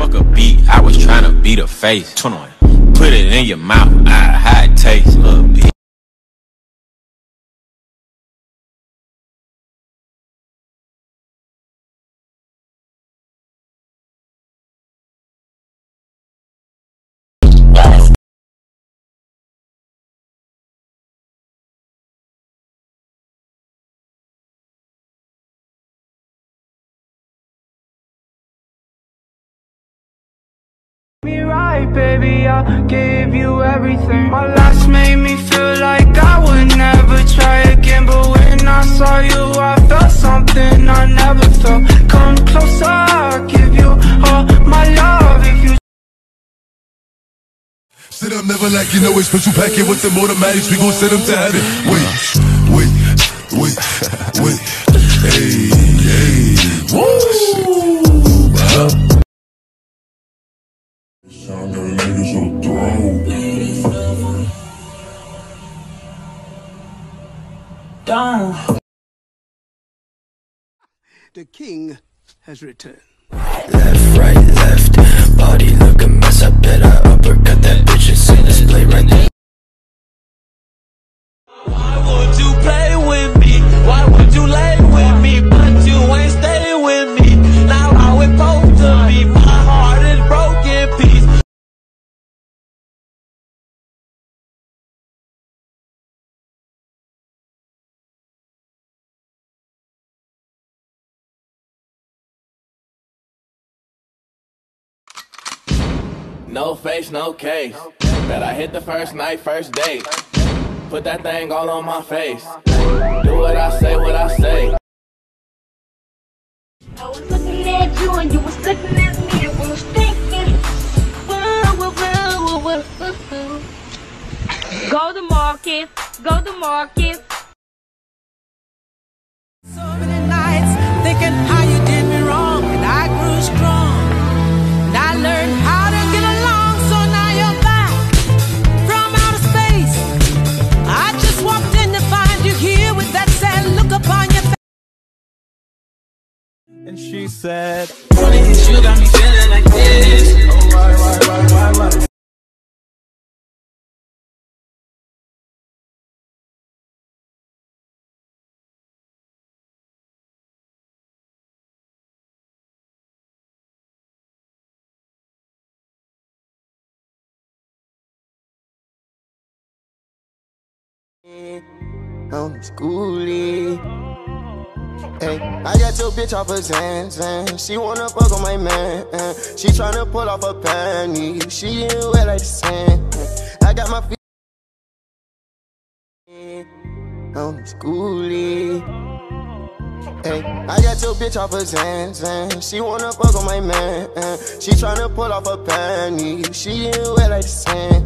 Fuck a beat, I was trying to beat a face. 21. Put it in your mouth, I how taste, little me right, baby, I'll give you everything My last made me feel like I would never try again But when I saw you, I felt something I never felt Come closer, I'll give you all my love if you Sit up, never like you know it's special packet with them automatics. We gon' set them to heaven. Wait, wait, wait, wait. Hey, hey, woo. Huh? Down The king has returned. No face, no case. Bet I hit the first night, first date. Put that thing all on my face. Do what I say, what I say. I was looking at you and you was looking at me and we was thinking. Go to market, go to market. Why, why? I'm schoolie. Hey, I got your bitch off her Zan Zan. She wanna fuck on my man. She tryna pull off her panties. She ain't wet like the sand. I got my feet. I'm schoolie. Hey, I got your bitch off her Zan Zan. She wanna fuck on my man. She tryna pull off her panties. She ain't wet like the sand.